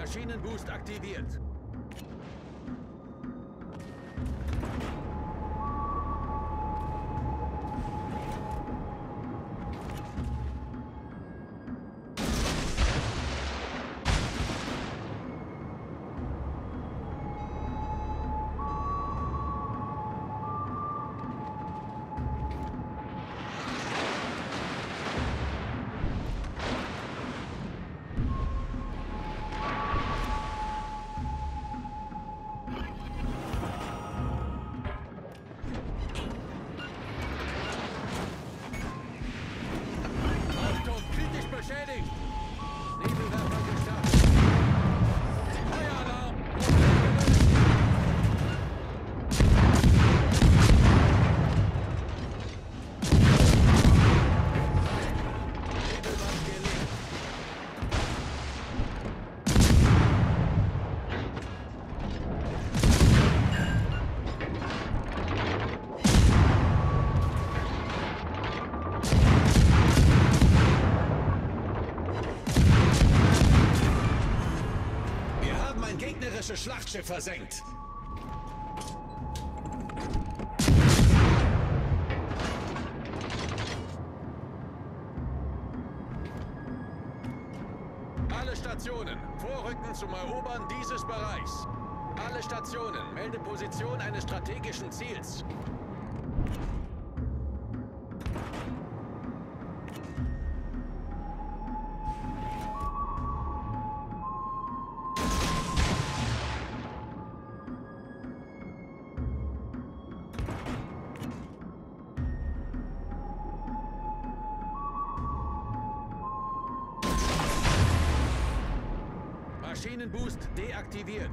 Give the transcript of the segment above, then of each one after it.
Maschinenboost aktiviert. Schlachtschiff versenkt. Alle Stationen, vorrücken zum Erobern dieses Bereichs. Alle Stationen, melde Position eines strategischen Ziels. Maschinenboost deaktiviert.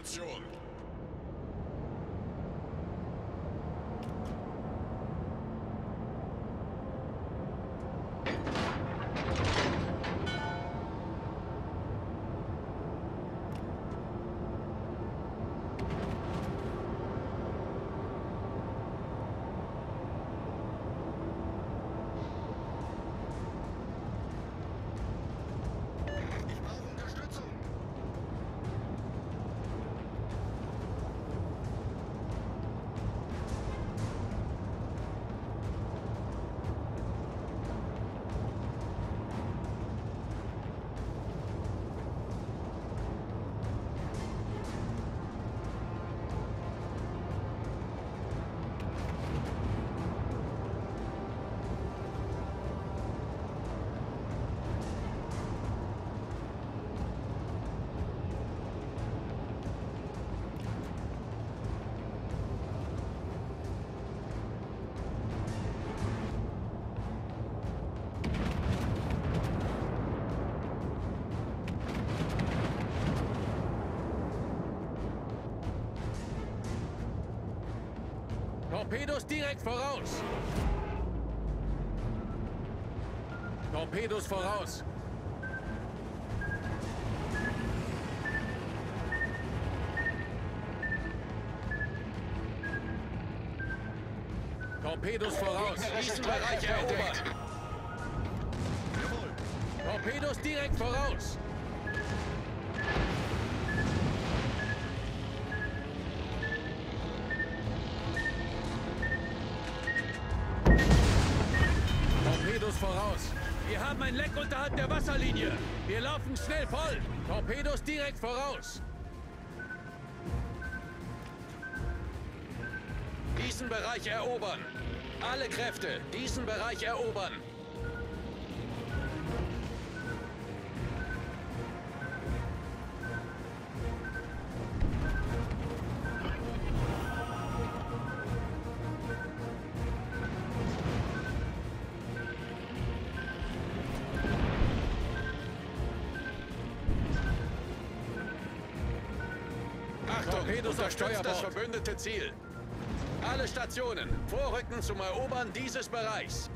Operation Torpedos direkt voraus. Torpedos voraus. Torpedos voraus. Diesen Bereich erobern. Torpedos direkt voraus. Haben ein Leck unterhalb der Wasserlinie. Wir laufen schnell voll. Torpedos direkt voraus. Diesen Bereich erobern. Alle Kräfte, diesen Bereich erobern. Achtung, unterstützt das verbündete Ziel. Alle Stationen, vorrücken zum Erobern dieses Bereichs.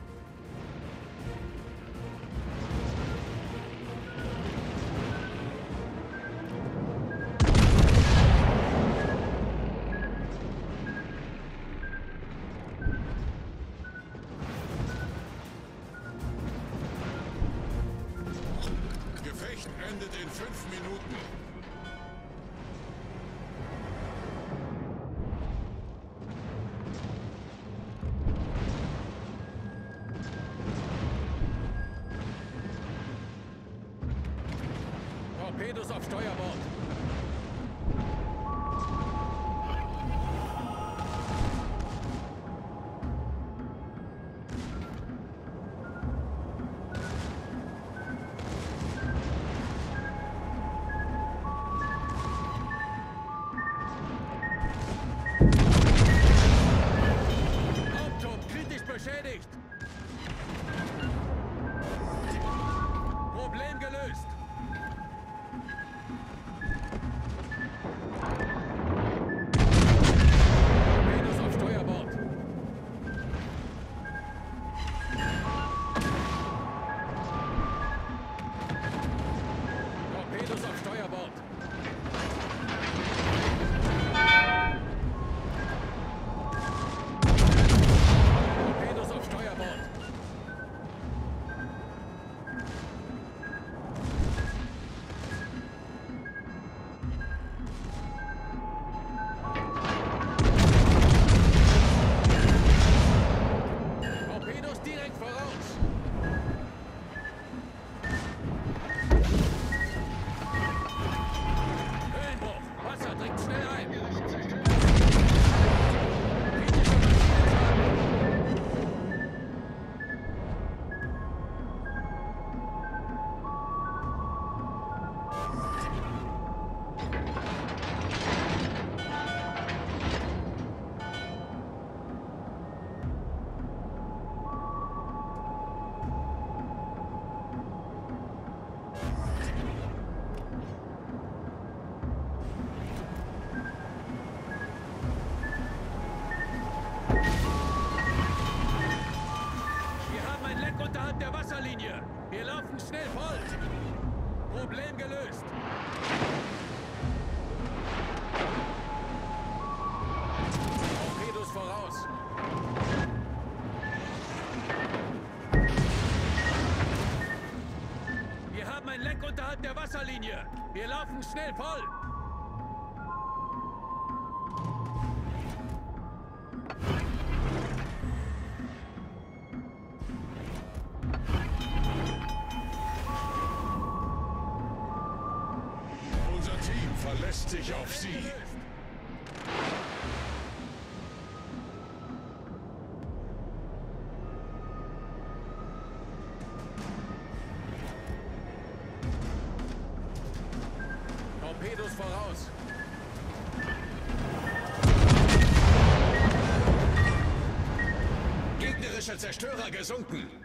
Unterhalb der Wasserlinie. Wir laufen schnell voll. Zerstörer gesunken.